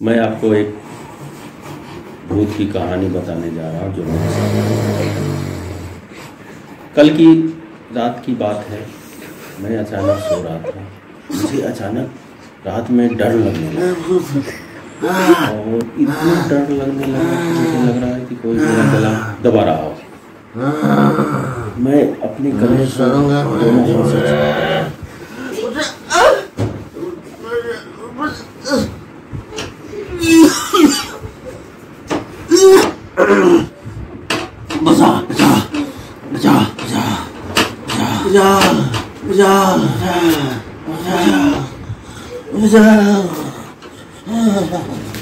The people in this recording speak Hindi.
मैं आपको एक भूत की कहानी बताने जा रहा हूँ जो मेरे साथ कल की रात की बात है। मैं अचानक सो रहा था। मुझे अचानक रात में डर लगने लगा। और इतना डर लगने लगा मुझे लग रहा है कि कोई मेरा गला दबा रहा हो। मैं अपने गले दोनों हाथ से 보자, 보자, 보자, 보자, 보자, 보자, 보자, 보자, 보자, 보자.